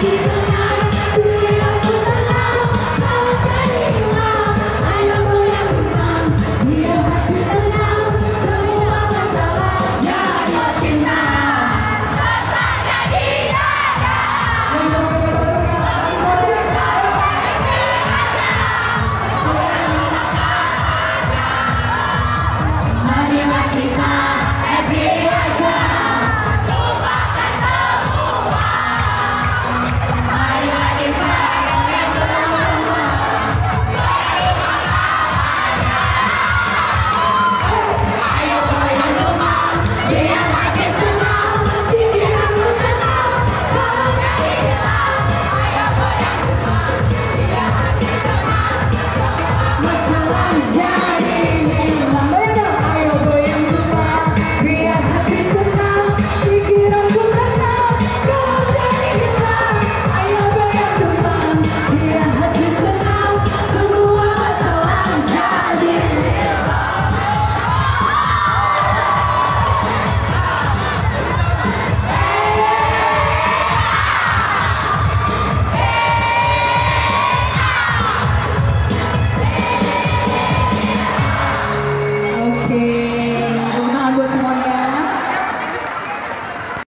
Yeah.